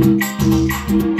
Música